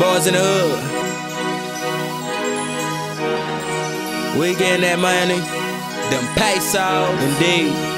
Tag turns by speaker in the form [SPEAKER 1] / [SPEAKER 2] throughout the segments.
[SPEAKER 1] Boys in the hood. We getting that money. Them pesos, indeed.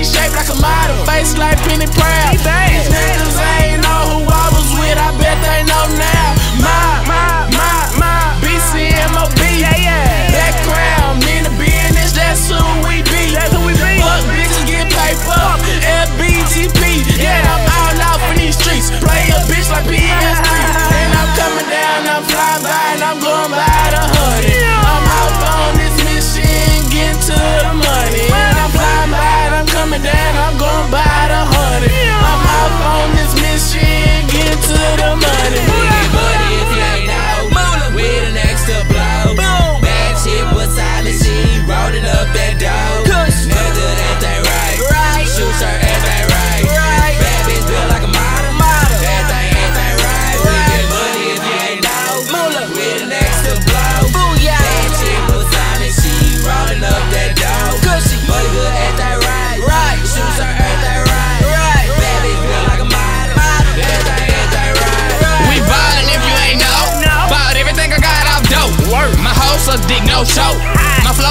[SPEAKER 1] She
[SPEAKER 2] shaped like a model. Face like Penny Proud. These niggas ain't know who I was with. I bet they know now. My, my, my, my. BCMOB. Yeah, yeah. Background, in the business, that's who we be. Fuck bitches get paper. FBTP. Yeah, I'm all out for these streets. Play a bitch like PS3. And I'm coming down, I'm flying by, and I'm going by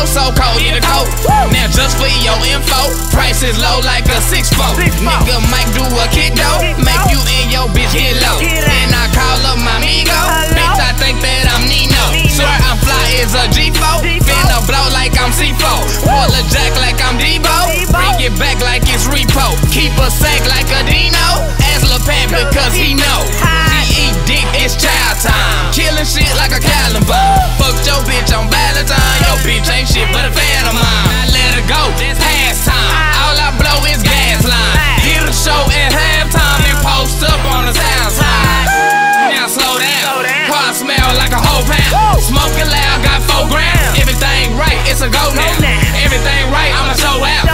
[SPEAKER 2] flow so cold, in the coat. Now just for your info, price is low like a six four. Nigga might do a kick though, make you and your bitch get low. And I call up my amigo, bitch I think that I'm Nino. Swear I'm fly as a G4, finna blow like I'm C4. Pull a jack like I'm Debo, bring it back like it's repo. Keep a sack like a Dino, ask Lil Pat because he know. Killing shit like a Columbine. Fucked your bitch on Valentine. Your bitch ain't shit but a fan of mine. I let her go, past time. All I blow is gas line. Hit a show at halftime and post up on the south side. Now slow down. Car smell like a whole pound. Smoking loud, got four grams. Everything right, it's a go now. Everything right, I'ma show out.